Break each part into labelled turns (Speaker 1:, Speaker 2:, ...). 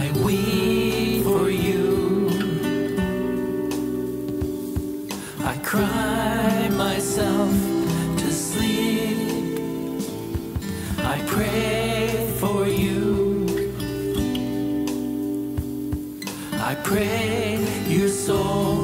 Speaker 1: I weep for you. I cry myself to sleep. I pray for you. I pray your soul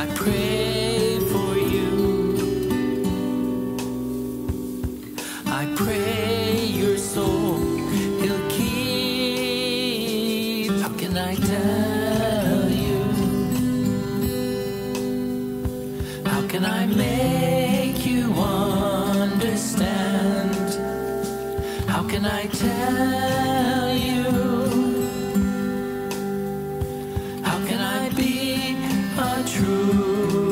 Speaker 1: I pray for you. I pray your soul he'll keep. How can I tell you? How can I make you understand? How can I tell you? True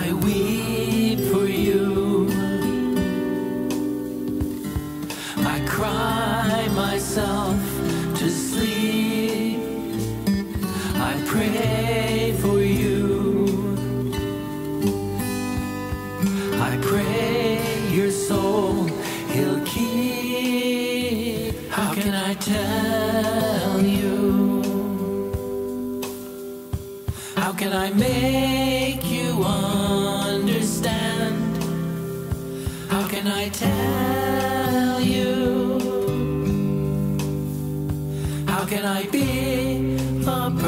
Speaker 1: I weep for you. I cry myself to sleep. I pray for you. I pray your soul he'll keep. How can I tell can I make you understand? How can I tell you? How can I be a man?